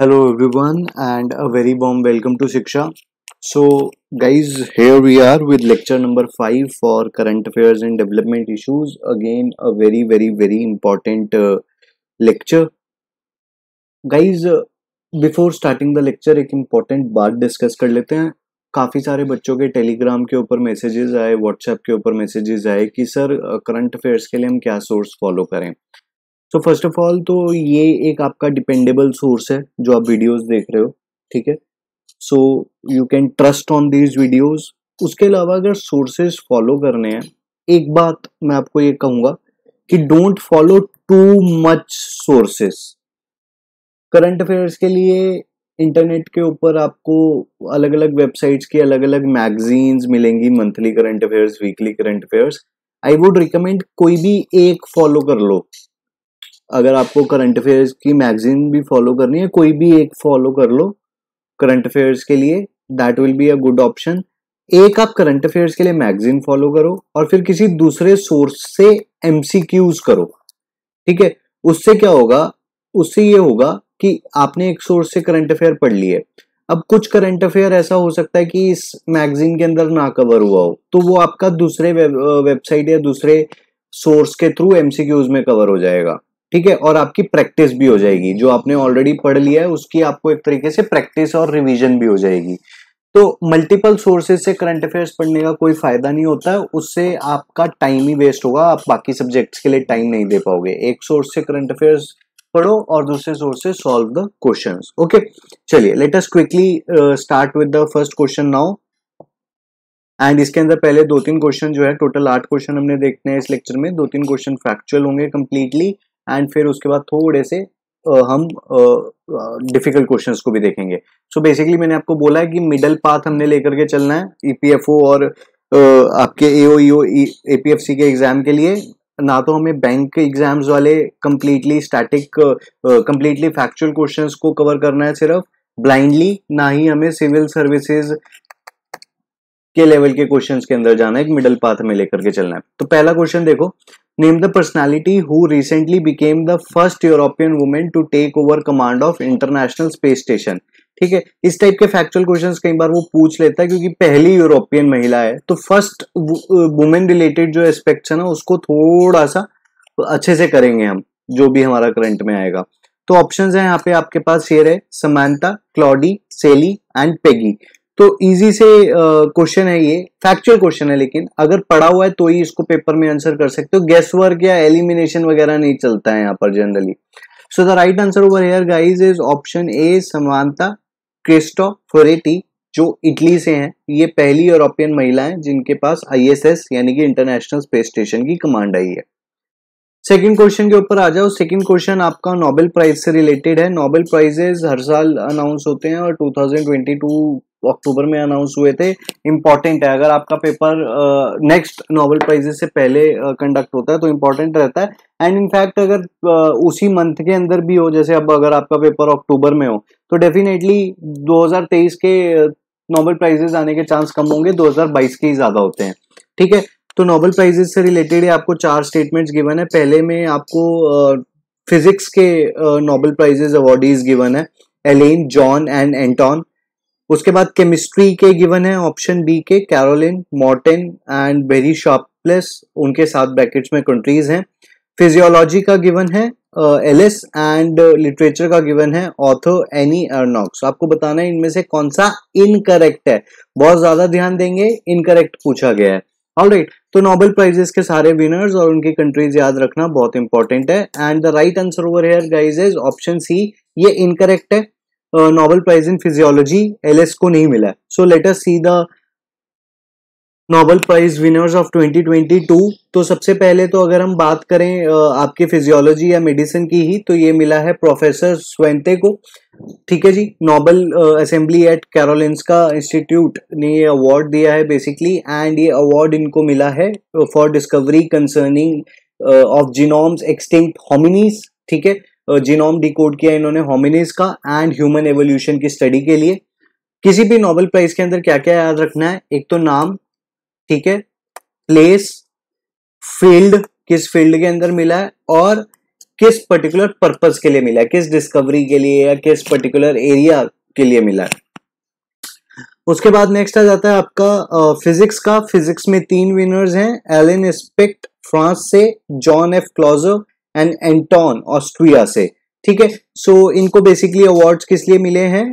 Hello everyone and a very warm welcome to Shiksha so guys here we are with lecture number five for current affairs and development issues again a very very very important lecture guys before starting the lecture एक important बात discuss कर लेते हैं। काफ़ी सारे बच्चों के Telegram के ऊपर मैसेजेस आए व्हाट्सएप के ऊपर मैसेजेस आए कि, सर uh, करंट अफेयर्स के लिए हम क्या सोर्स फॉलो करें? सो फ़र्स्ट ऑफ़ ऑल तो ये एक आपका डिपेंडेबल सोर्स है जो आप वीडियोस देख रहे हो, ठीक है? So you can trust on these videos उसके अलावा अगर सोर्सेज फॉलो करने हैं, एक बात मैं आपको ये कहूँगा कि don't follow too much sources current affairs के लिए इंटरनेट के ऊपर आपको अलग अलग वेबसाइट्स की अलग अलग मैगजीन्स मिलेंगी monthly current affairs weekly current affairs I would recommend कोई भी एक फॉलो कर लो। अगर आपको करंट अफेयर्स की मैगजीन भी फॉलो करनी है, कोई भी एक फॉलो कर लो करंट अफेयर्स के लिए that will be a good option एक आप करंट अफेयर्स के लिए मैगजीन फॉलो करो और फिर किसी दूसरे सोर्स से एमसीक्यूज करो। ठीक है? उससे क्या होगा? उससे ये होगा कि आपने एक सोर्स से करंट अफेयर पढ़ लिए अब कुछ करंट अफेयर ऐसा हो सकता है कि इस मैगजीन के अंदर ना कवर हुआ हो तो वो आपका दूसरे वेबसाइट या दूसरे सोर्स के थ्रू एमसीक्यूज में कवर हो जाएगा। ठीक है? और आपकी प्रैक्टिस भी हो जाएगी। जो आपने ऑलरेडी पढ़ लिया है, उसकी आपको एक तरीके से प्रैक्टिस और रिवीजन भी हो जाएगी। तो मल्टीपल सोर्सेज से करंट अफेयर्स पढ़ने का कोई फ़ायदा नहीं होता है। उससे आपका टाइम ही वेस्ट होगा। आप बाकी सब्जेक्ट्स के लिए टाइम नहीं दे पाओगे। एक सोर्स से करंट अफेयर्स पढ़ो और दूसरे सोर्स से सॉल्व द क्वेश्चन ओके चलिए let us quickly start with the first question now and इसके अंदर पहले दो तीन क्वेश्चन जो है टोटल आठ क्वेश्चन हमने देखने हैं इस लेक्चर में। दो तीन क्वेश्चन फैक्चुअल होंगे कंप्लीटली एंड फिर उसके बाद थोड़े से हम डिफ़िकल्ट क्वेश्चंस को भी देखेंगे। सो so बेसिकली मैंने आपको बोला है कि मिडल पाथ हमने लेकर के चलना है ईपीएफओ और आपके एओ एपीएफसी के एग्ज़ाम के लिए। ना तो हमें बैंक के एग्ज़ाम्स वाले completely static completely factual questions को कवर करना है सिर्फ़। ब्लाइंडली ना ही हमें सिविल सर्विसेज़ के लेवल के क्वेश्चंस के अंदर जाना है, एक मिडल पाथ में लेकर के चलना है। तो पहला क्वेश्चन देखो name the personality who recently became the first European women to take over command of international space station ठीक है? इस टाइप के फैक्चुअल क्वेश्चंस कई बार वो पूछ लेता है, क्योंकि पहली यूरोपियन महिला है तो फ़र्स्ट वुमेन रिलेटेड जो एस्पेक्ट्स है ना, उसको थोड़ा सा अच्छे से करेंगे हम, जो भी हमारा करंट में आएगा। तो ऑप्शंस है यहाँ पे आपके पास शेयर है Samantha Claudie Sally and Peggy तो इजी से क्वेश्चन uh, है ये फैक्चुअल क्वेश्चन है लेकिन अगर पढ़ा हुआ है तो ही इसको पेपर में आंसर कर सकते हो। गैस वर्क या एलिमिनेशन वगैरह नहीं चलता है यहाँ पर generally so the right answer over here guys is option A Samantha Cristoforetti जो इटली से हैं। ये पहली यूरोपियन महिला है जिनके पास आईएसएस यानी कि इंटरनेशनल स्पेस स्टेशन की कमांड आई है। सेकंड क्वेश्चन के ऊपर आ जाओ। सेकंड क्वेश्चन आपका नोबेल प्राइज से रिलेटेड है। नोबेल प्राइजेस हर साल अनाउंस होते हैं और 2022 अक्टूबर में अनाउंस हुए थे इंपॉर्टेंट है। अगर आपका पेपर नेक्स्ट नोबल प्राइजेस से पहले कंडक्ट होता है तो इंपॉर्टेंट रहता है। एंड इनफैक्ट अगर uh, उसी मंथ के अंदर भी हो जैसे अब अगर आपका पेपर अक्टूबर में हो तो डेफिनेटली 2023 के नोबल प्राइजेस आने के चांस कम होंगे 2022 के ही ज़्यादा होते हैं। ठीक है? तो नोबल प्राइजेस से रिलेटेड आपको चार स्टेटमेंट्स गिवन है। पहले में आपको फिजिक्स के नोबल प्राइजेस अवार्डीज गिवन है। एलेन जॉन एंड एंटॉन उसके बाद केमिस्ट्री के गिवन है ऑप्शन बी के Caroline Morten and Barry Sharpless उनके साथ ब्रैकेट्स में कंट्रीज़ हैं। फिजियोलॉजी का गिवन है एलिस एंड लिटरेचर का गिवन है ऑथर एनी अर्नॉक्स आपको बताना है इनमें से कौन सा इनकरेक्ट है? बहुत ज़्यादा ध्यान देंगे इनकरेक्ट पूछा गया है। ऑल राइट right, तो नोबेल प्राइजेस के सारे विनर्स और उनकी कंट्रीज़ याद रखना बहुत इंपॉर्टेंट है। And the right answer over here guys is option C ये इनकरेक्ट है। Nobel prize in physiology, LS को नहीं मिला। So let us see the Nobel prize winners of 2022 तो सबसे पहले तो अगर हम बात करें आपके फिजियोलॉजी या मेडिसिन की ही तो ये मिला है प्रोफेसर स्वेंते को। ठीक है जी, Nobel assembly at Karolinska institute ने ये अवार्ड दिया है बेसिकली एंड ये अवार्ड इनको मिला है for discovery concerning of genomes extinct hominins ठीक है जीनोम डिकोड किया इन्होंने होमिनिस का एंड ह्यूमन एवोल्यूशन की स्टडी के लिए। किसी भी नोबेल प्राइज के अंदर क्या क्या याद रखना है? एक तो नाम, ठीक है? प्लेस फ़ील्ड किस फ़ील्ड के अंदर मिला है? और किस पर्टिकुलर पर्पज के लिए मिला है? किस डिस्कवरी के लिए या किस पर्टिकुलर एरिया के लिए मिला है? उसके बाद नेक्स्ट आ जाता है आपका फिजिक्स का। फिजिक्स में तीन विनर्स हैं एलन स्पेक्ट फ्रांस से John F Clauser and Anton Austria से, ठीक है? सो इनको बेसिकली अवार्ड्स किस लिए मिले हैं?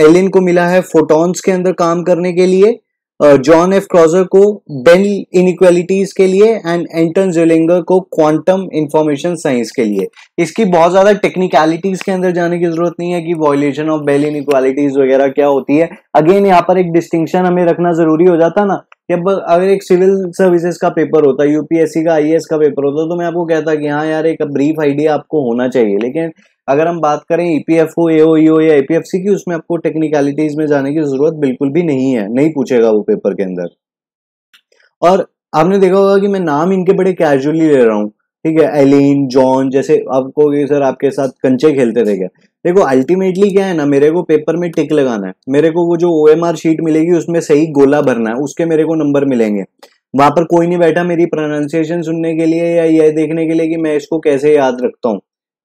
एलिन को मिला है फोटॉन्स के अंदर काम करने के लिए जॉन एफ़ क्रॉजर को बेल इनक्वालिटीज के लिए एंड एंटन जोलिंगर को क्वांटम इंफॉर्मेशन साइंस के लिए. इसकी बहुत ज़्यादा टेक्निकलिटीज के अंदर जाने की ज़रूरत नहीं है कि वॉयलेशन ऑफ़ बेल इनक्वालिटीज वगैरह क्या होती है. अगेन यहाँ पर एक डिस्टिंक्शन हमें रखना ज़रूरी हो जाता ना अब अगर एक सिविल सर्विसेज़ का पेपर होता यूपीएससी का आईएएस का पेपर होता तो मैं आपको कहता कि हाँ यार, एक ब्रीफ आइडिया आपको होना चाहिए। लेकिन अगर हम बात करें ईपीएफओ एओईओ या एपीएफसी की, उसमें आपको टेक्निकलिटीज में जाने की ज़रूरत बिल्कुल भी नहीं है। नहीं पूछेगा वो पेपर के अंदर। और आपने देखा होगा कि मैं नाम इनके बड़े कैजुअली ले रहा हूँ। ठीक है एलिन जॉन जैसे आपको सर आपके साथ कंचे खेलते थे क्या? देखो अल्टीमेटली क्या है ना, मेरे को पेपर में टिक लगाना है। मेरे को वो जो ओ शीट मिलेगी, उसमें सही गोला भरना है, उसके मेरे को नंबर मिलेंगे। वहाँ पर कोई नहीं बैठा मेरी प्रोनाउंसिएशन सुनने के लिए या यह देखने के लिए कि मैं इसको कैसे याद रखता हूँ।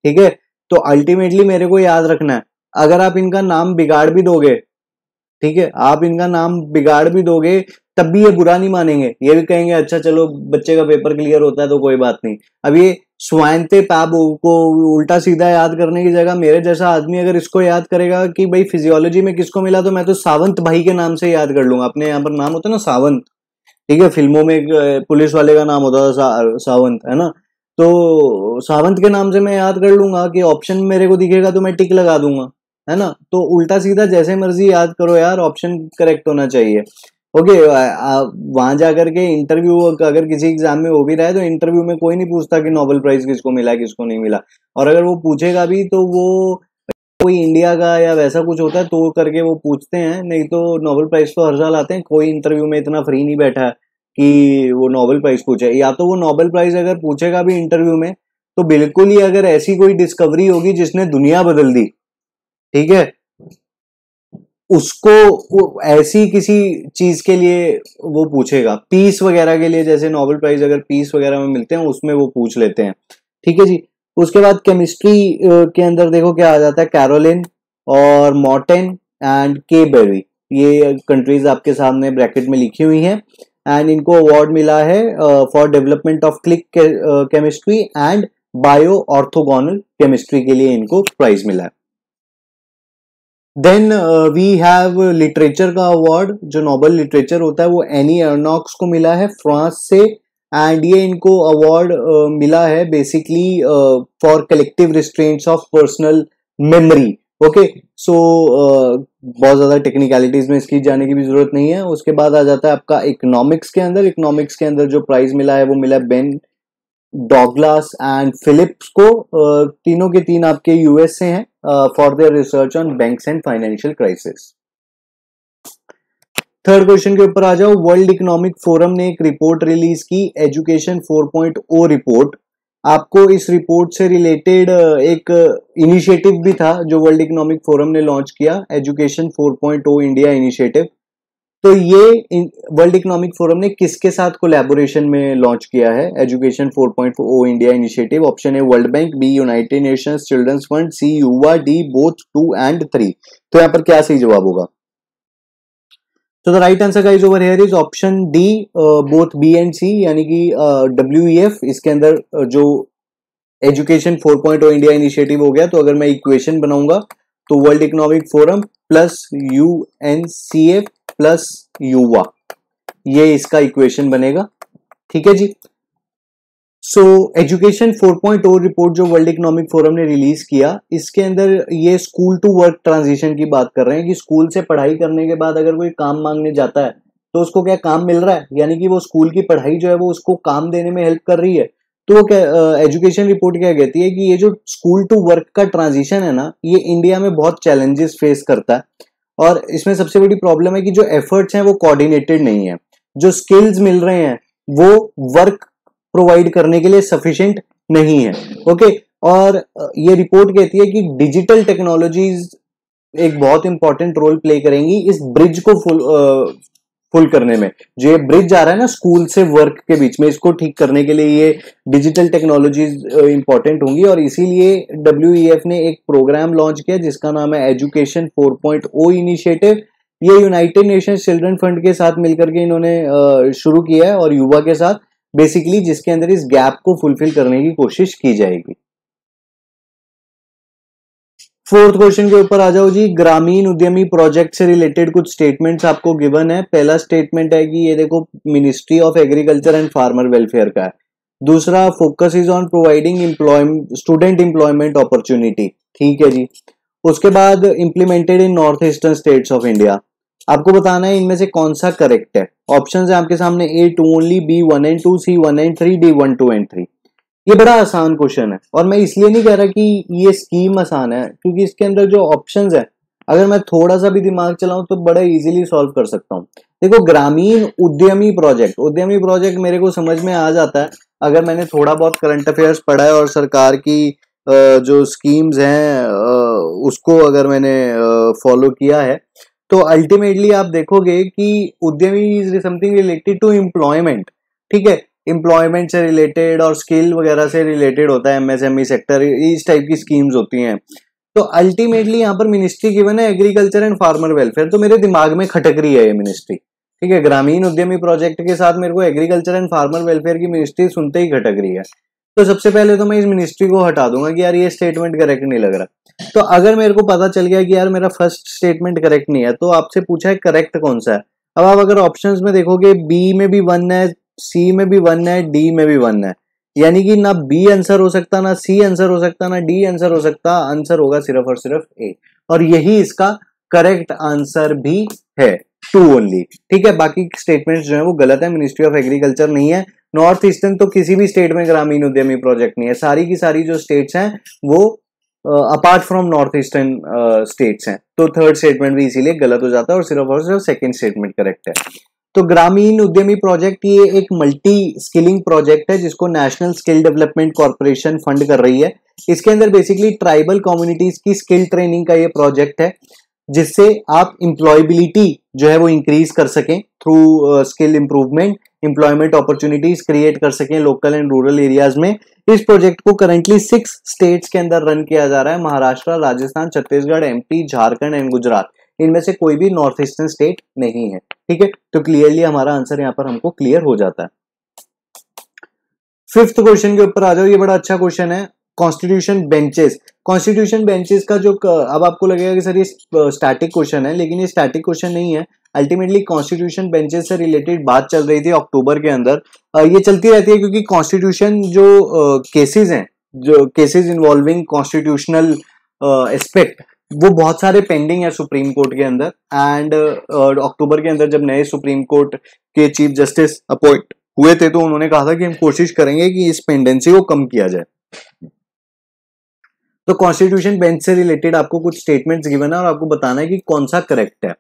ठीक है? तो अल्टीमेटली मेरे को याद रखना है। अगर आप इनका नाम बिगाड़ भी दोगे, ठीक है? आप इनका नाम बिगाड़ भी दोगे तब भी ये बुरा नहीं मानेंगे। ये भी कहेंगे अच्छा चलो बच्चे का पेपर क्लियर होता है तो कोई बात नहीं। अब ये स्वाइनते पैब को उल्टा सीधा याद करने की जगह मेरे जैसा आदमी अगर इसको याद करेगा कि भाई फिजियोलॉजी में किसको मिला तो मैं तो सावंत भाई के नाम से याद कर लूँगा। अपने यहाँ पर नाम होता है ना सावंत। ठीक है फ़िल्मों में पुलिस वाले का नाम होता था सा, सावंत है ना? तो सावंत के नाम से मैं याद कर लूँगा कि ऑप्शन मेरे को दिखेगा तो मैं टिक लगा दूँगा है ना? तो उल्टा सीधा जैसे मर्ज़ी याद करो यार ऑप्शन करेक्ट होना चाहिए। ओके वहाँ जाकर के इंटरव्यू अगर किसी एग्ज़ाम में हो भी रहा है तो इंटरव्यू में कोई नहीं पूछता कि नोबेल प्राइज किसको मिला, किसको नहीं मिला। और अगर वो पूछेगा भी तो वो कोई इंडिया का या वैसा कुछ होता है तो करके वो पूछते हैं। नहीं तो नोबेल प्राइज तो हर साल आते हैं, कोई इंटरव्यू में इतना फ्री नहीं बैठा है कि वो नोबेल प्राइज पूछे। या तो वो नोबेल प्राइज अगर पूछेगा भी इंटरव्यू में तो बिल्कुल ही अगर ऐसी कोई डिस्कवरी होगी जिसने दुनिया बदल दी, ठीक है? उसको ऐसी किसी चीज़ के लिए वो पूछेगा। पीस वगैरह के लिए जैसे नोबेल प्राइज अगर पीस वगैरह में मिलते हैं, उसमें वो पूछ लेते हैं। ठीक है जी? उसके बाद केमिस्ट्री के अंदर देखो क्या आ जाता है? कैरोलिन और मॉर्टेन एंड के बेरी ये कंट्रीज़ आपके सामने ब्रैकेट में लिखी हुई हैं। एंड इनको अवार्ड मिला है for development of click chemistry and bioorthogonal chemistry के लिए इनको प्राइज मिला है। देन वी हैव लिटरेचर का अवार्ड जो नोबल लिटरेचर होता है वो एनी एर्नॉक्स को मिला है फ्रांस से एंड ये इनको अवार्ड uh, मिला है basically for collective restraints of personal memory okay so बहुत ज़्यादा टेक्निकलिटीज में इसकी जाने की भी ज़रूरत नहीं है। उसके बाद आ जाता है आपका इकोनॉमिक्स के अंदर। इकोनॉमिक्स के अंदर जो प्राइज मिला है वो मिला है बेन डॉगलास एंड फिलिप्स को तीनों के तीन आपके यूएस से हैं for their research on banks and financial crisis third question के ऊपर आ जाओ. वर्ल्ड इकोनॉमिक फोरम ने एक रिपोर्ट रिलीज़ की एजुकेशन 4.0 रिपोर्ट आपको इस रिपोर्ट से रिलेटेड एक इनिशिएटिव भी था, जो वर्ल्ड इकोनॉमिक फोरम ने लॉन्च किया एजुकेशन 4.0 इंडिया इनिशिएटिव तो ये वर्ल्ड इकोनॉमिक फोरम ने किसके साथ कोलैबोरेशन में लॉन्च किया है? एजुकेशन 4.0 इंडिया इनिशिएटिव ऑप्शन है World Bank B United Nations Children's Fund C YuWaah D both two and three तो यहाँ पर क्या सही जवाब होगा? तो the right answer guys over here is option D both B and C यानी कि डब्ल्यू uh, एफ़ इसके अंदर uh, जो एजुकेशन 4.0 इंडिया इनिशिएटिव हो गया तो अगर मैं इक्वेशन बनाऊँगा तो World Economic Forum plus U N C F plus YuWaah. ये इसका इक्वेशन बनेगा। ठीक है जी? सो एजुकेशन 4.0 रिपोर्ट जो वर्ल्ड इकोनॉमिक फोरम ने रिलीज़ किया, इसके अंदर ये स्कूल टू वर्क ट्रांजिशन की बात कर रहे हैं कि स्कूल से पढ़ाई करने के बाद अगर कोई काम मांगने जाता है तो उसको क्या काम मिल रहा है? यानी कि वो स्कूल की पढ़ाई जो है, वो उसको काम देने में हेल्प कर रही है। तो वो क्या एजुकेशन रिपोर्ट क्या कहती है कि ये जो स्कूल टू वर्क का ट्रांजिशन है ना, ये इंडिया में बहुत चैलेंजेस फेस करता है। और इसमें सबसे बड़ी प्रॉब्लम है कि जो एफर्ट्स हैं वो कोऑर्डिनेटेड नहीं है। जो स्किल्स मिल रहे हैं, वो वर्क प्रोवाइड करने के लिए सफिशिएंट नहीं है। ओके और ये रिपोर्ट कहती है कि डिजिटल टेक्नोलॉजीज़ एक बहुत इंपॉर्टेंट रोल प्ले करेंगी। इस ब्रिज को फुल करने में। जो ये ब्रिज जा रहा है ना स्कूल से वर्क के बीच में, इसको ठीक करने के लिए ये डिजिटल टेक्नोलॉजीज़ इंपॉर्टेंट होंगी और इसीलिए डब्ल्यू ने एक प्रोग्राम लॉन्च किया जिसका नाम है एजुकेशन 4.0 इनिशिएटिव ये यूनाइटेड नेशन चिल्ड्रन फंड के साथ मिलकर के इन्होंने शुरू किया है और युवा के साथ बेसिकली जिसके अंदर इस गैप को फुलफिल करने की कोशिश की जाएगी। फोर्थ क्वेश्चन के ऊपर आ जाओ जी। ग्रामीण उद्यमी प्रोजेक्ट से रिलेटेड कुछ स्टेटमेंट्स आपको गिवन है। पहला स्टेटमेंट है कि ये देखो ministry of agriculture and farmer welfare का है। दूसरा focus is on providing employment student employment opportunity ठीक है जी। उसके बाद implemented in north eastern states of India आपको बताना है, इनमें से कौन सा करेक्ट है? ऑप्शन है आपके सामने A two only B one and two C one and three D one two and three ये बड़ा आसान क्वेश्चन है। और मैं इसलिए नहीं कह रहा कि ये स्कीम आसान है, क्योंकि इसके अंदर जो ऑप्शन है, अगर मैं थोड़ा सा भी दिमाग चलाऊं तो बड़ा इजीली सॉल्व कर सकता हूँ। देखो, ग्रामीण उद्यमी प्रोजेक्ट उद्यमी प्रोजेक्ट मेरे को समझ में आ जाता है, अगर मैंने थोड़ा बहुत करंट अफेयर्स पढ़ा है और सरकार की जो स्कीम्स हैं उसको अगर मैंने फॉलो किया है तो अल्टीमेटली आप देखोगे कि Udyami is something related to employment ठीक है? एम्प्लॉयमेंट से रिलेटेड और स्किल वगैरह से रिलेटेड होता है एमएसएमई सेक्टर e इस टाइप की स्कीम्स होती हैं। तो अल्टीमेटली यहाँ पर मिनिस्ट्री गिवन है एग्रीकल्चर एंड फार्मर वेलफेयर तो मेरे दिमाग में खटक रही है ये मिनिस्ट्री ठीक है, ग्रामीण उद्यमी प्रोजेक्ट के साथ मेरे को एग्रीकल्चर एंड फार्मर वेलफेयर की मिनिस्ट्री सुनते ही खटक रही है। तो सबसे पहले तो मैं इस मिनिस्ट्री को हटा दूँगा कि यार ये स्टेटमेंट करेक्ट नहीं लग रहा। तो अगर मेरे को पता चल गया कि यार मेरा फ़र्स्ट स्टेटमेंट करेक्ट नहीं है तो आपसे पूछा है करेक्ट कौन सा है? अब आप अगर ऑप्शंस में देखोगे बी में भी वन है सी में भी वन है डी में भी वन है। यानी कि ना बी आंसर हो सकता, ना सी आंसर हो सकता, ना डी आंसर हो सकता आंसर होगा सिर्फ़ और सिर्फ़ ए और यही इसका करेक्ट आंसर भी है टू ओनली ठीक है, बाकी स्टेटमेंट्स जो है वो गलत है मिनिस्ट्री ऑफ़ एग्रीकल्चर नहीं है। नॉर्थ ईस्टर्न तो किसी भी स्टेट में ग्रामीण उद्यमी प्रोजेक्ट नहीं है। सारी की सारी जो स्टेट्स हैं, वो apart from north eastern states हैं। तो थर्ड स्टेटमेंट भी इसीलिए गलत हो जाता है और सिर्फ़ और सिर्फ़ सेकेंड स्टेटमेंट करेक्ट है। तो ग्रामीण उद्यमी प्रोजेक्ट ये एक मल्टी स्किलिंग प्रोजेक्ट है, जिसको National Skill Development Corporation fund कर रही है। इसके अंदर बेसिकली ट्राइबल कम्युनिटीज की स्किल ट्रेनिंग का ये प्रोजेक्ट है, जिससे आप इंप्लॉयबिलिटी जो है वो इंक्रीज कर सकें through skill improvement employment opportunities create कर सकें लोकल एंड रूरल एरियाज़ में। इस प्रोजेक्ट को करंटली सिक्स स्टेट्स के अंदर रन किया जा रहा है, महाराष्ट्र, राजस्थान, छत्तीसगढ़ एमपी झारखंड एंड गुजरात। इनमें से कोई भी नॉर्थ ईस्टर्न स्टेट नहीं है। ठीक है? तो क्लियरली हमारा आंसर यहाँ पर हमको क्लियर हो जाता है। फिफ्थ क्वेश्चन के ऊपर आ जाओ, ये बड़ा अच्छा क्वेश्चन है। कॉन्स्टिट्यूशन बेंचेस कॉन्स्टिट्यूशन बेंचेस का जो, अब आपको लगेगा कि सर ये स्टैटिक क्वेश्चन है, लेकिन ये स्टैटिक क्वेश्चन नहीं है। अल्टीमेटली कॉन्स्टिट्यूशन बेंचेस से रिलेटेड बात चल रही थी अक्टूबर के अंदर। ये चलती रहती है क्योंकि कॉन्स्टिट्यूशन जो केसेस हैं, जो केसेस इन्वॉल्विंग कॉन्स्टिट्यूशनल एस्पेक्ट वो बहुत सारे पेंडिंग है सुप्रीम कोर्ट के अंदर एंड अक्टूबर के अंदर जब नए सुप्रीम कोर्ट के चीफ जस्टिस अपॉइंट हुए थे तो उन्होंने कहा था कि हम कोशिश करेंगे कि इस पेंडेंसी को कम किया जाए। तो कॉन्स्टिट्यूशन बेंच से रिलेटेड आपको कुछ स्टेटमेंट्स गिवन है और आपको बताना है कि कौन सा करेक्ट है।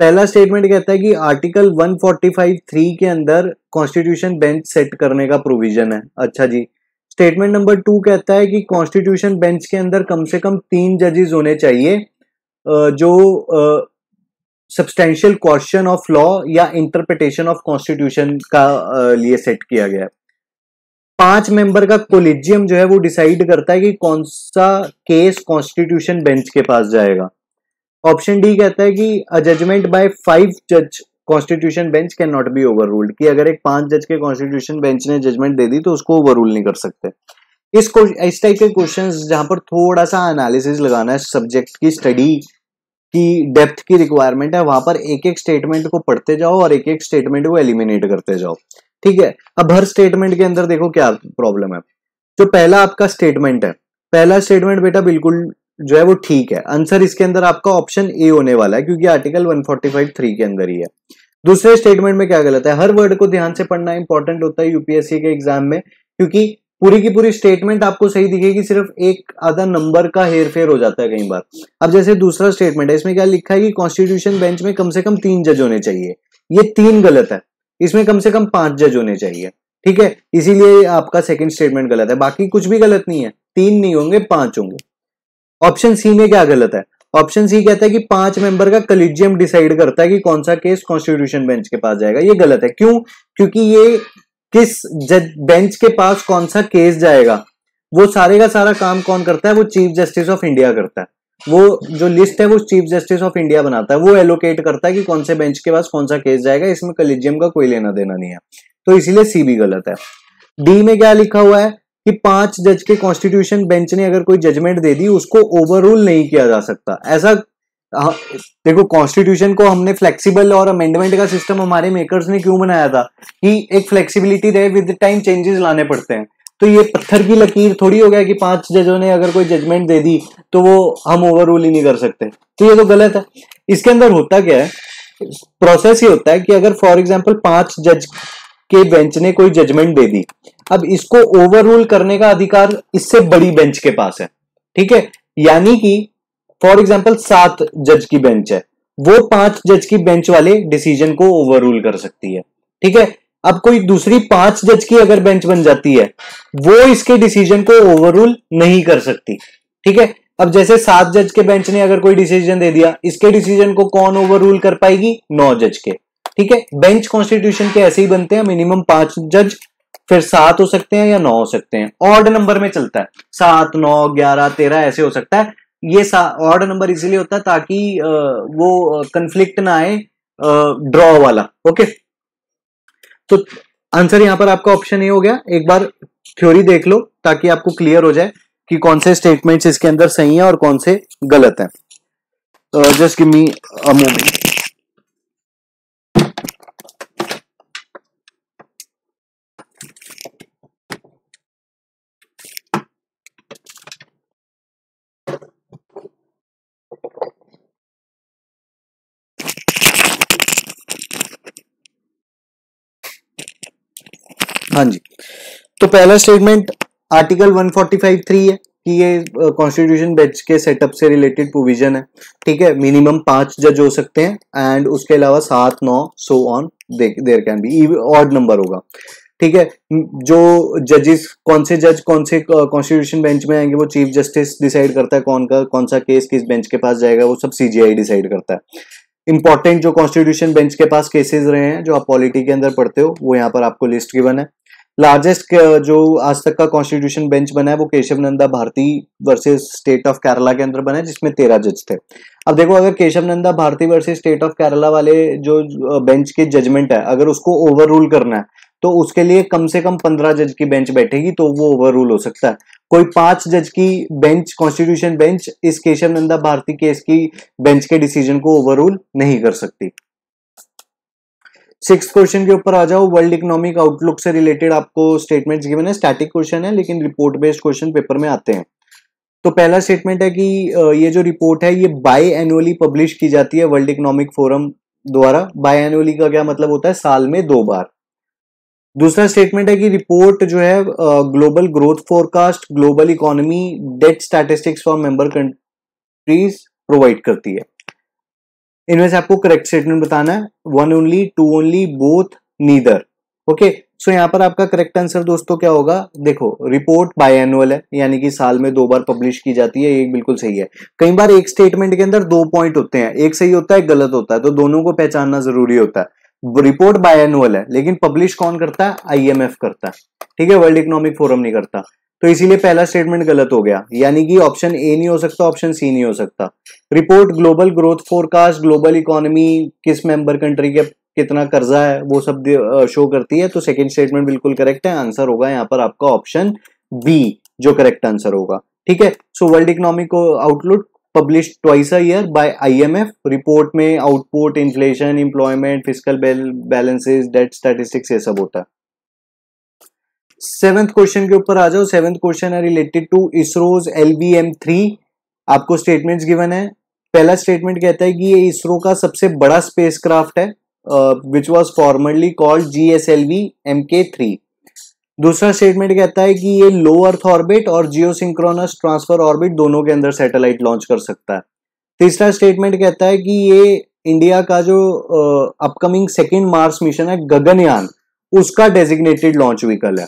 पहला स्टेटमेंट कहता है कि आर्टिकल 145.3 के अंदर कॉन्स्टिट्यूशन बेंच सेट करने का प्रोविज़न है। अच्छा जी स्टेटमेंट नंबर टू कहता है कि कॉन्स्टिट्यूशन बेंच के अंदर कम से कम तीन जजेस होने चाहिए जो सब्सटेंशियल क्वेश्चन ऑफ़ लॉ या इंटरप्रिटेशन ऑफ़ कॉन्स्टिट्यूशन का लिए सेट किया गया है। पाँच मेंबर का कोलिजियम जो है वो डिसाइड करता है कि कौन सा केस कॉन्स्टिट्यूशन बेंच के पास जाएगा। ऑप्शन डी कहता है कि अ जजमेंट बाय फाइव जज constitution bench can not be overruled कि अगर एक पाँच जज के कॉन्स्टिट्यूशन बेंच ने जजमेंट दे दी तो उसको ओवर रूल नहीं कर सकते। इस इस टाइप के क्वेश्चन जहाँ पर थोड़ा सा एनालिसिस लगाना है सब्जेक्ट की स्टडी की डेप्थ की रिक्वायरमेंट है, वहाँ पर एक एक स्टेटमेंट को पढ़ते जाओ और एक एक स्टेटमेंट को एलिमिनेट करते जाओ। ठीक है? अब हर स्टेटमेंट के अंदर देखो क्या प्रॉब्लम है। जो पहला आपका स्टेटमेंट है, पहला स्टेटमेंट बेटा बिल्कुल जो है वो ठीक है। आंसर इसके अंदर आपका ऑप्शन ए होने वाला है, क्योंकि आर्टिकल 145 थ्री के अंदर ही है। दूसरे स्टेटमेंट में क्या गलत है? हर वर्ड को ध्यान से पढ़ना इंपॉर्टेंट होता है यूपीएससी के एग्ज़ाम में, क्योंकि पूरी की पूरी स्टेटमेंट आपको सही दिखेगी, सिर्फ़ एक आधा नंबर का हेर फेर हो जाता है कई बार। अब जैसे दूसरा स्टेटमेंट है, इसमें क्या लिखा है कि कॉन्स्टिट्यूशन बेंच में कम से कम तीन जज होने चाहिए। ये तीन गलत है। इसमें कम से कम पाँच जज होने चाहिए। ठीक है? इसीलिए आपका सेकंड स्टेटमेंट गलत है। बाकी कुछ भी गलत नहीं है। तीन नहीं होंगे, पाँच होंगे। ऑप्शन सी में क्या गलत है? ऑप्शन सी कहता है कि पाँच मेंबर का कलिजियम डिसाइड करता है कि कौन सा केस कॉन्स्टिट्यूशन बेंच के पास जाएगा। ये गलत है। क्यों? क्योंकि ये किस जज बेंच के पास कौन सा केस जाएगा? वो सारे का सारा काम कौन करता है? वो चीफ जस्टिस ऑफ़ इंडिया करता है। वो जो लिस्ट है, वो चीफ जस्टिस ऑफ़ इंडिया बनाता है। वो एलोकेट करता है कि कौन से बेंच के पास कौन सा केस जाएगा। इसमें कलिजियम का कोई लेना देना नहीं है। तो इसीलिए सी भी गलत है। डी में क्या लिखा हुआ है? कि पाँच जज के कॉन्स्टिट्यूशन बेंच ने अगर कोई जजमेंट दे दी उसको ओवररूल नहीं किया जा सकता। ऐसा हाँ, देखो कॉन्स्टिट्यूशन को हमने फ्लेक्सिबल और अमेंडमेंट का सिस्टम हमारे मेकर्स ने क्यों बनाया था? कि एक फ्लेक्सिबिलिटी रहे विद टाइम चेंजेस लाने पड़ते हैं। तो ये पत्थर की लकीर थोड़ी हो गया कि पाँच जजों ने अगर कोई जजमेंट दे दी तो वो हम ओवर रूल ही नहीं कर सकते। तो ये तो गलत है। इसके अंदर होता क्या है? प्रोसेस ये होता है कि अगर फॉर एग्ज़ाम्पल पाँच जज के बेंच ने कोई जजमेंट दे दी अब इसको ओवर रूल करने का अधिकार इससे बड़ी बेंच के पास है। ठीक है? यानी कि फॉर एग्ज़ाम्पल सात जज की बेंच है। वो पाँच जज की बेंच वाले डिसीज़न को ओवर रूल कर सकती है। ठीक है? अब कोई दूसरी पाँच जज की अगर बेंच बन जाती है, वो इसके डिसीज़न को ओवररूल नहीं कर सकती। ठीक है? अब जैसे सात जज के बेंच ने अगर कोई डिसीज़न दे दिया, इसके डिसीज़न को कौन ओवररूल कर पाएगी? नौ जज के। ठीक है? बेंच कॉन्स्टिट्यूशन के ऐसे ही बनते हैं मिनिमम पाँच जज फिर सात हो सकते हैं या नौ हो सकते हैं। ऑर्ड नंबर में चलता है। सात, नौ, ग्यारह, तेरह ऐसे हो सकता है। ये ऑर्ड नंबर इसीलिए होता है ताकि वो कंफ्लिक्ट ना आए ड्रॉ वाला। ओके तो आंसर यहाँ पर आपका ऑप्शन ए हो गया। एक बार थ्योरी देख लो ताकि आपको क्लियर हो जाए कि कौन से स्टेटमेंट्स इसके अंदर सही है और कौन से गलत है। Just give me a moment हाँ जी। तो पहला स्टेटमेंट आर्टिकल 145.3 है कि ये कॉन्स्टिट्यूशन बेंच के सेटअप से रिलेटेड प्रोविज़न है। ठीक है? मिनिमम पाँच जज हो सकते हैं एंड उसके अलावा सात, नौ so on there can be odd number होगा। ठीक है? जो जजेस कौन से जज कौन से कॉन्स्टिट्यूशन बेंच में आएँगे, वो चीफ जस्टिस डिसाइड करता है कौन का, कौन सा केस किस बेंच के पास जाएगा, वो सब सीजीआई डिसाइड करता है। इंपॉर्टेंट जो कॉन्स्टिट्यूशन बेंच के पास केसेस रहे हैं, जो आप पॉलिटी के अंदर पढ़ते हो, वो यहाँ पर आपको लिस्ट गिवन है। लार्जेस्ट जो आज तक का कॉन्स्टिट्यूशन बेंच बना है, वो Kesavananda Bharati versus state of Kerala के अंदर बना है, जिसमें तेरह जज थे। अब देखो, अगर Kesavananda Bharati versus state of Kerala वाले जो बेंच की जजमेंट है, अगर उसको ओवर रूल करना है तो उसके लिए कम से कम पंद्रह जज की बेंच बैठेगी तो वो ओवर रूल हो सकता है। कोई पाँच जज की बेंच कॉन्स्टिट्यूशन बेंच इस केशव नंदा भारती केस की बेंच के डिसीज़न को ओवर रूल नहीं कर सकती। सिक्स क्वेश्चन के ऊपर आ जाओ। वर्ल्ड इकोनॉमिक आउटलुक से रिलेटेड आपको स्टेटमेंट्स गिवन है स्टैटिक क्वेश्चन है, लेकिन रिपोर्ट बेस्ड क्वेश्चन पेपर में आते हैं। तो पहला स्टेटमेंट है कि ये जो रिपोर्ट है, ये बाय एनुअली पब्लिश की जाती है वर्ल्ड इकोनॉमिक फोरम द्वारा। बाय एनुअली का क्या मतलब होता है? साल में दो बार। दूसरा स्टेटमेंट है कि रिपोर्ट जो है global growth forecast global economy debt statistics for member countries provide करती है। इनमें से आपको करेक्ट स्टेटमेंट बताना है। One only two only both neither okay so यहाँ पर आपका करेक्ट आंसर दोस्तों क्या होगा? देखो रिपोर्ट बाय एनुअल है, यानी कि साल में दो बार पब्लिश की जाती है एक बिल्कुल सही है। कई बार एक स्टेटमेंट के अंदर दो पॉइंट होते हैं। एक सही होता है गलत होता है तो दोनों को पहचानना ज़रूरी होता है। रिपोर्ट बाय एनुअल है, लेकिन पब्लिश कौन करता है? आईएमएफ करता है। ठीक है? वर्ल्ड इकोनॉमिक फोरम नहीं करता। तो इसीलिए पहला स्टेटमेंट गलत हो गया। यानी कि ऑप्शन ए नहीं हो सकता ऑप्शन सी नहीं हो सकता। Report global growth forecast global economy किस मेंबर कंट्री के कितना कर्जा है, वो सब शो करती है। तो सेकेंड स्टेटमेंट बिल्कुल करेक्ट है आंसर होगा यहाँ पर आपका ऑप्शन बी जो करेक्ट आंसर होगा। ठीक है? So world economic outlook publish twice year by IMF report में output inflation employment physical balances debt statistics ये सब होता है। सेवेंथ क्वेश्चन के ऊपर आ जाओ। सेवेंथ क्वेश्चन है related to ISRO's L V M three आपको स्टेटमेंट्स गिवन है। पहला स्टेटमेंट कहता है कि ये इसरो का सबसे बड़ा स्पेस क्राफ्ट है which was formerly called G S L V M K three दूसरा स्टेटमेंट कहता है कि ये लो अर्थ ऑर्बिट और जियो सिंक्रोनस ट्रांसफ़र ऑर्बिट दोनों के अंदर सैटेलाइट लॉन्च कर सकता है। तीसरा स्टेटमेंट कहता है कि ये इंडिया का जो अपकमिंग सेकेंड मार्स मिशन है गगनयान उसका डेजिग्नेटेड लॉन्च व्हीकल है।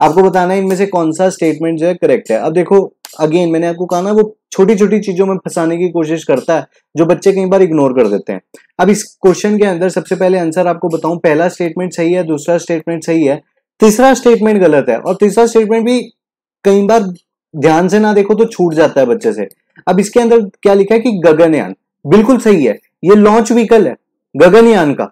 आपको बताना है इनमें से कौन सा स्टेटमेंट जो है करेक्ट है। अब देखो अगेन मैंने आपको कहा ना, वो छोटी छोटी चीज़ों में फंसाने की कोशिश करता है, जो बच्चे कई बार इग्नोर कर देते हैं। अब इस क्वेश्चन के अंदर सबसे पहले आंसर आपको बताऊँ, पहला स्टेटमेंट सही है, दूसरा स्टेटमेंट सही है, तीसरा स्टेटमेंट गलत है, और तीसरा स्टेटमेंट भी कई बार ध्यान से ना देखो तो छूट जाता है बच्चे से। अब इसके अंदर क्या लिखा है कि गगनयान, बिल्कुल सही है, ये लॉन्च व्हीकल है, गगनयान का,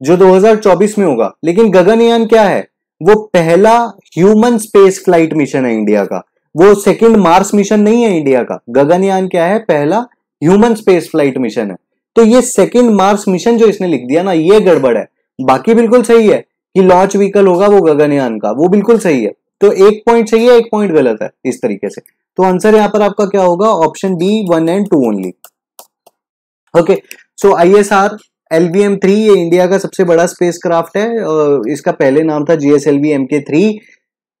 जो 2024 में होगा, लेकिन गगनयान क्या है? वो पहला ह्यूमन स्पेस फ़्लाइट मिशन है इंडिया का। वो सेकंड मार्स मिशन नहीं है इंडिया का। गगनयान क्या है? पहला ह्यूमन स्पेस फ़्लाइट मिशन है। तो ये सेकंड मार्स मिशन जो इसने लिख दिया ना, ये गड़बड़ है। बाकी बिल्कुल सही है कि लॉन्च व्हीकल होगा वो गगनयान का। वो बिल्कुल सही है। तो एक पॉइंट सही है, एक पॉइंट गलत है इस तरीके से। तो आंसर यहाँ पर आपका क्या होगा? Option D one and two only okay so I S R LVM three ये इंडिया का सबसे बड़ा स्पेस क्राफ्ट है इसका पहले नाम था जीएसएलवी एम के थ्री।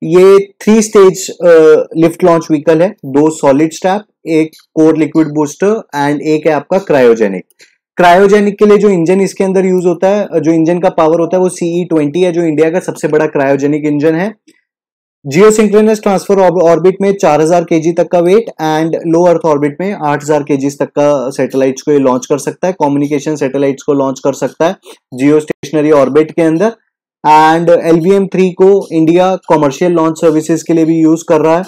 ये three stage lift launch vehicle है, दो सॉलिड स्टैप एक कोर लिक्विड बूस्टर एंड एक है आपका क्रायोजेनिक क्रायोजेनिक के लिए जो इंजन इसके अंदर यूज़ होता है, जो इंजन का पावर होता है, वो सीई ट्वेंटी है, जो इंडिया का सबसे बड़ा क्रायोजेनिक इंजन है। जियो सिंक्रोनस ट्रांसफ़र ऑर्बिट में 4000 केजी तक का weight and low earth orbit में 8000 केजी तक का सैटेलाइट्स को ये लॉन्च कर सकता है कम्युनिकेशन सैटेलाइट्स को लॉन्च कर सकता है जियो स्टेशनरी ऑर्बिट के अंदर एंड एलवीएम थ्री को इंडिया कॉमर्शियल लॉन्च सर्विसेज़ के लिए भी यूज़ कर रहा है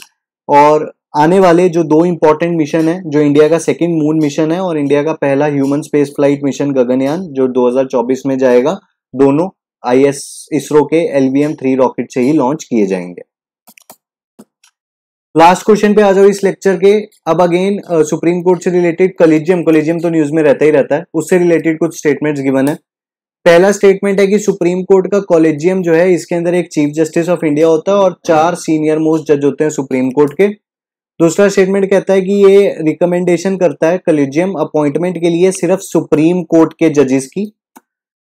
और आने वाले जो दो इंपॉर्टेंट मिशन है, जो इंडिया का सेकेंड मून मिशन है और इंडिया का पहला human space flight mission Gaganyaan जो 2024 में जाएगा, दोनों आईएस इसरो के एलवीएम थ्री रॉकेट से ही लॉन्च किए जाएँगे। लास्ट क्वेश्चन पे आ जाओ इस लेक्चर के। अब अगेन सुप्रीम कोर्ट से रिलेटेड कॉलेजियम कॉलेजियम तो न्यूज़ में रहता ही रहता है। उससे रिलेटेड कुछ स्टेटमेंट्स गिवन है। पहला स्टेटमेंट है कि सुप्रीम कोर्ट का कॉलेजियम जो है इसके अंदर एक चीफ जस्टिस ऑफ़ इंडिया होता है और चार सीनियर मोस्ट जज होते हैं सुप्रीम कोर्ट के। दूसरा स्टेटमेंट कहता है कि ये रिकमेंडेशन करता है कॉलेजियम अपॉइंटमेंट के लिए सिर्फ़ सुप्रीम कोर्ट के जजेस की।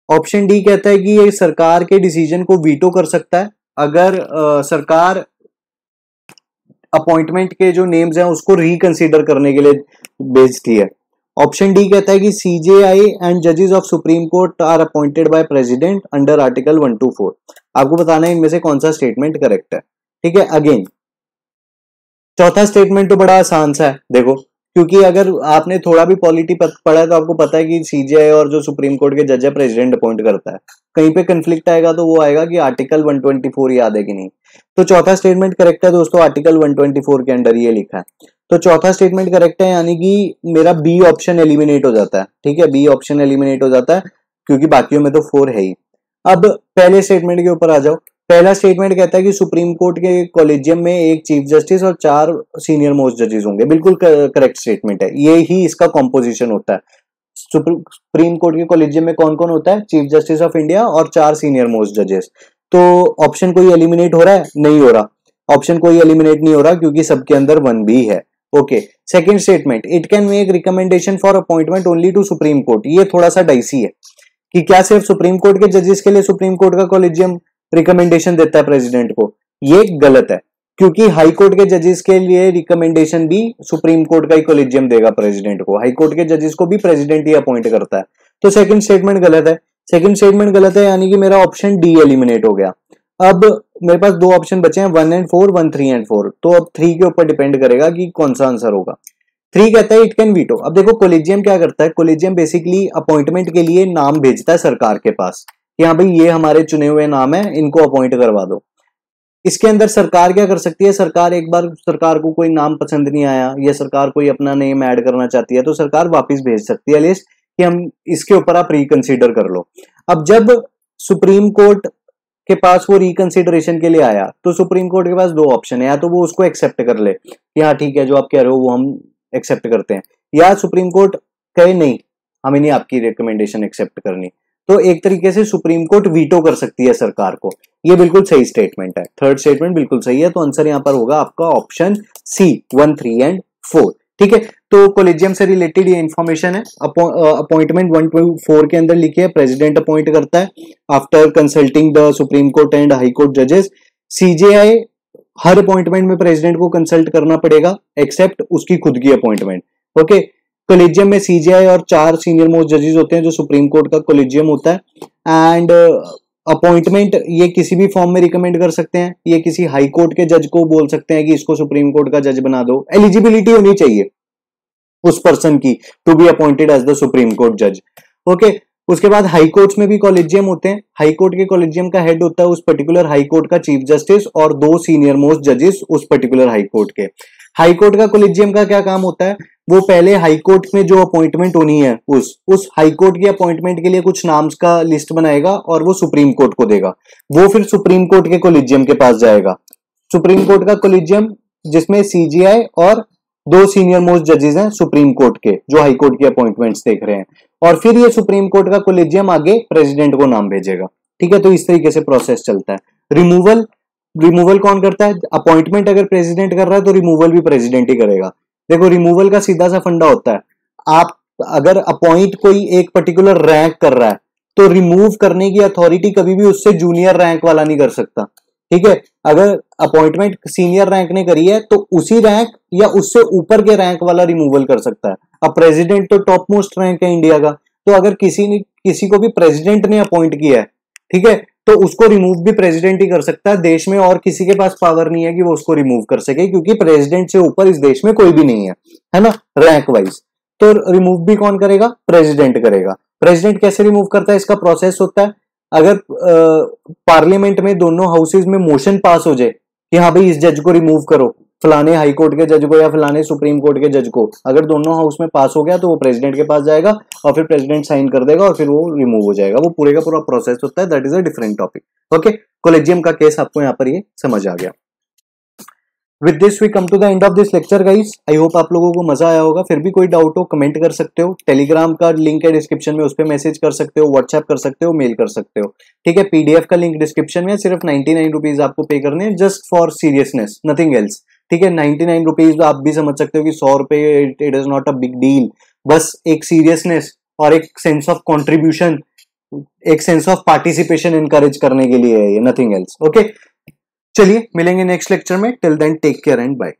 ऑप्शन डी कहता है कि ये सरकार के डिसीज़न को वीटो कर सकता है। अगर आ, सरकार अपॉइंटमेंट के जो नेम्स हैं उसको रिकंसिडर करने के लिए भेजती है। ऑप्शन डी कहता है कि सीजेआई एंड जजेस of supreme court are appointed by president under article one two four आपको बताना है इनमें से कौन सा स्टेटमेंट करेक्ट है। ठीक है अगेन चौथा स्टेटमेंट तो बड़ा आसान सा है, देखो। क्योंकि अगर आपने थोड़ा भी पॉलिटी पढ़ा है तो आपको पता है कि सीजीआई और जो सुप्रीम कोर्ट के जज है प्रेसिडेंट अपॉइंट करता है। कहीं पे कंफ्लिक्ट आएगा तो वो आएगा कि आर्टिकल 124 याद है कि नहीं। तो चौथा स्टेटमेंट करेक्ट है दोस्तों आर्टिकल 124 के अंडर ये लिखा है। तो चौथा स्टेटमेंट करेक्ट है, यानी कि मेरा बी ऑप्शन एलिमिनेट हो जाता है। ठीक है बी ऑप्शन एलिमिनेट हो जाता है, क्योंकि बाकियों में तो फोर है ही। अब पहले स्टेटमेंट के ऊपर आ जाओ। पहला स्टेटमेंट कहता है कि सुप्रीम कोर्ट के कॉलेजियम में एक चीफ जस्टिस और चार सीनियर मोस्ट जजेस होंगे। बिल्कुल करेक्ट स्टेटमेंट है। ये ही इसका कॉम्पोजिशन होता है। सुप्रीम कोर्ट के कॉलेजियम में कौन कौन होता है? चीफ जस्टिस ऑफ़ इंडिया और चार सीनियर मोस्ट जजेस तो ऑप्शन कोई एलिमिनेट हो रहा है? नहीं हो रहा। ऑप्शन कोई एलिमिनेट नहीं हो रहा क्योंकि सबके अंदर वन भी है। Okay second statement it can make recommendation for appointment only to supreme court. ये थोड़ा सा डाइसी है कि क्या सिर्फ़ सुप्रीम कोर्ट के जजेस के लिए सुप्रीम कोर्ट का कॉलेजियम रिकमेंडेशन देता है प्रेसिडेंट को। ये गलत है, क्योंकि हाई कोर्ट के जजेस के लिए रिकमेंडेशन भी सुप्रीम कोर्ट का ही कोलिजियम देगा प्रेसिडेंट को। हाई कोर्ट के जजेस को भी प्रेसिडेंट ही अपॉइंट करता है। तो सेकंड स्टेटमेंट गलत है। सेकंड स्टेटमेंट गलत है, यानी कि मेरा ऑप्शन डी एलिमिनेट हो गया। अब मेरे पास दो ऑप्शन बचे हैं one and four one three and four तो अब थ्री के ऊपर डिपेंड करेगा कि कौन सा आंसर होगा। थ्री कहता है इट कैन वीटो अब देखो कोलिजियम क्या करता है? कोलिजियम बेसिकली अपॉइंटमेंट के लिए नाम भेजता है सरकार के पास। कि हाँ भाई, ये हमारे चुने हुए नाम है, इनको अपॉइंट करवा दो। इसके अंदर सरकार क्या कर सकती है? सरकार एक बार सरकार को कोई नाम पसंद नहीं आया, या सरकार कोई अपना नेम ऐड करना चाहती है तो सरकार वापस भेज सकती है। लिस्ट कि हम इसके ऊपर आप रिकंसिडर कर लो। अब जब सुप्रीम कोर्ट के पास वो रिकंसिडरेशन के लिए आया तो सुप्रीम कोर्ट के पास दो ऑप्शन है। या तो वो उसको एक्सेप्ट कर ले, कि हाँ ठीक है, जो आप कह रहे हो, वो हम एक्सेप्ट करते हैं। या सुप्रीम कोर्ट कहे, नहीं, हमें नहीं आपकी रिकमेंडेशन एक्सेप्ट करनी। तो एक तरीके से सुप्रीम कोर्ट वीटो कर सकती है सरकार को। ये बिल्कुल सही स्टेटमेंट है। थर्ड स्टेटमेंट बिल्कुल सही है तो आंसर यहाँ पर होगा आपका option C one three and four ठीक है? तो कोलेजियम से रिलेटेड ये इन्फॉर्मेशन है। अपॉइंटमेंट वन टू फोर के अंदर लिखी है प्रेसिडेंट अपॉइंट करता है। After consulting the Supreme Court and High Court जजेस सीजेआई हर अपॉइंटमेंट में प्रेसिडेंट को कंसल्ट करना पड़ेगा एक्सेप्ट उसकी खुद की अपॉइंटमेंट ओके okay? कोलिजियम में सीजीआई और चार सीनियर मोस्ट जजेस होते हैं जो सुप्रीम कोर्ट का कोलिजियम होता है। एंड अपॉइंटमेंट ये किसी भी फॉर्म में रिकमेंड कर सकते हैं। ये किसी हाई कोर्ट के जज को बोल सकते हैं कि इसको सुप्रीम कोर्ट का जज बना दो। एलिजिबिलिटी होनी चाहिए उस पर्सन की to be appointed as the supreme court जज ओके उसके बाद हाई कोर्ट्स में भी कॉलेजियम होते हैं। हाई कोर्ट के कॉलेजियम का हेड होता है उस पर्टिकुलर हाई कोर्ट का चीफ जस्टिस और दो सीनियर मोस्ट जजेस उस पर्टिकुलर हाई कोर्ट के। हाई कोर्ट का कॉलेजियम का क्या काम होता है? वो पहले हाई कोर्ट में जो अपॉइंटमेंट होनी है, उस उस हाई कोर्ट की अपॉइंटमेंट के लिए कुछ नाम्स का लिस्ट बनाएगा और वो सुप्रीम कोर्ट को देगा। वो फिर सुप्रीम कोर्ट के कोलिजियम के पास जाएगा। सुप्रीम कोर्ट का कॉलेजियम जिसमें सीजीआई और दो सीनियर मोस्ट जजेस हैं सुप्रीम कोर्ट के, जो हाई कोर्ट की अपॉइंटमेंट्स देख रहे हैं। और फिर ये सुप्रीम कोर्ट का कोलिजियम आगे प्रेसिडेंट को नाम भेजेगा। ठीक है तो इस तरीके से प्रोसेस चलता है। रिमूवल रिमूवल कौन करता है? अपॉइंटमेंट अगर प्रेसिडेंट कर रहा है तो रिमूवल भी प्रेसिडेंट ही करेगा। देखो रिमूवल का सीधा सा फंडा होता है। आप अगर अपॉइंट कोई एक पर्टिकुलर रैंक कर रहा है तो रिमूव करने की अथॉरिटी कभी भी उससे जूनियर रैंक वाला नहीं कर सकता। ठीक है? अगर अपॉइंटमेंट सीनियर रैंक ने करी है तो उसी रैंक या उससे ऊपर के रैंक वाला रिमूवल कर सकता है। अब प्रेसिडेंट तो टॉप मोस्ट रैंक है इंडिया का। तो अगर किसी ने, किसी को भी प्रेसिडेंट ने अपॉइंट किया है, ठीक है? तो उसको रिमूव भी प्रेसिडेंट ही कर सकता है। देश में और किसी के पास पावर नहीं है कि वो उसको रिमूव कर सके, क्योंकि प्रेसिडेंट से ऊपर इस देश में कोई भी नहीं है है ना? रैंक वाइज तो रिमूव भी कौन करेगा? प्रेसिडेंट करेगा। प्रेसिडेंट कैसे रिमूव करता है? इसका प्रोसेस होता है, अगर पार्लियामेंट में दोनों हाउसेज में मोशन पास हो जाए कि हाँ भाई इस जज को रिमूव करो फलाने हाई कोर्ट के जज को या फलाने सुप्रीम कोर्ट के जज को। अगर दोनों हाउस में पास हो गया तो वो प्रेसिडेंट के पास जाएगा और फिर प्रेसिडेंट साइन कर देगा और फिर वो रिमूव हो जाएगा। वो पूरे का पूरा प्रोसेस होता है that is a different topic okay collegium का केस आपको यहाँ पर ये समझ आ गया। With this we come to the end of this lecture guys I hope आप लोगों को मज़ा आया होगा। फिर भी कोई डाउट हो कमेंट कर सकते हो। टेलीग्राम का लिंक है डिस्क्रिप्शन में, उस पर मैसेज कर सकते हो व्हाट्सएप कर सकते हो मेल कर सकते हो। ठीक है? पीडीएफ का लिंक डिस्क्रिप्शन में सिर्फ़ नाइनटी नाइन रुपीज़ आपको पे करने हैं just for seriousness nothing else ठीक है? नाइनटी नाइन रुपीज़ आप भी समझ सकते हो कि सौ रुपए it is not a big deal बस एक सीरियसनेस और एक सेंस ऑफ़ कॉन्ट्रीब्यूशन एक सेंस ऑफ़ पार्टिसिपेशन इनकरेज करने के लिए है ये नथिंग एल्स ओके चलिए मिलेंगे नेक्स्ट लेक्चर में. Till then take care and bye